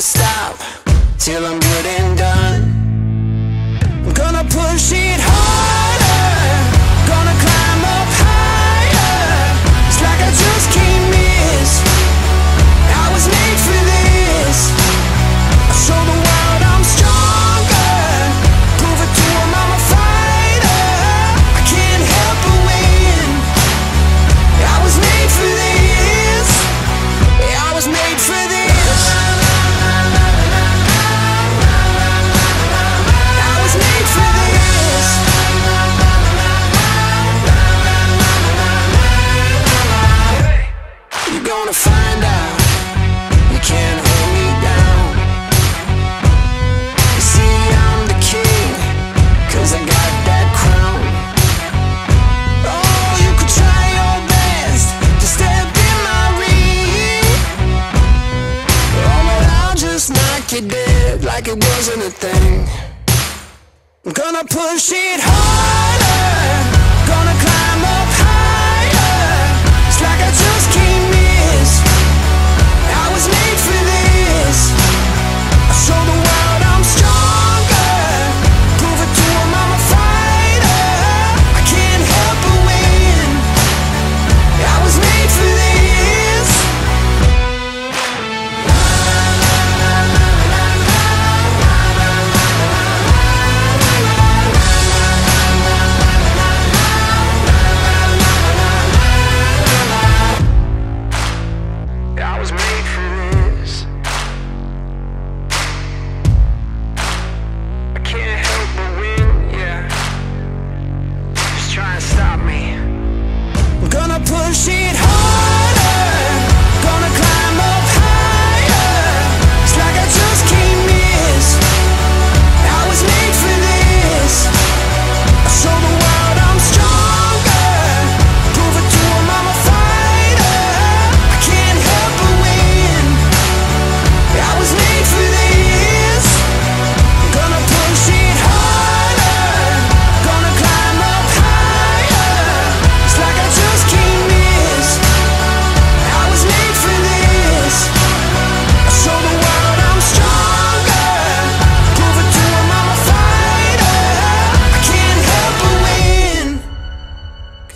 stop till I'm good and done. I'm gonna push it hard. it like it wasn't a thing. I'm gonna push it harder.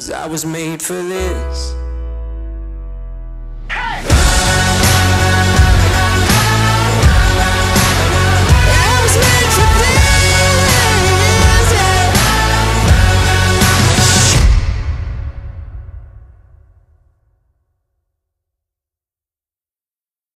Cause I was made for this.